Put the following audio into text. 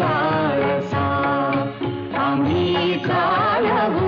ಬಾಳಸ ಅಮೀ ಕಾಲವು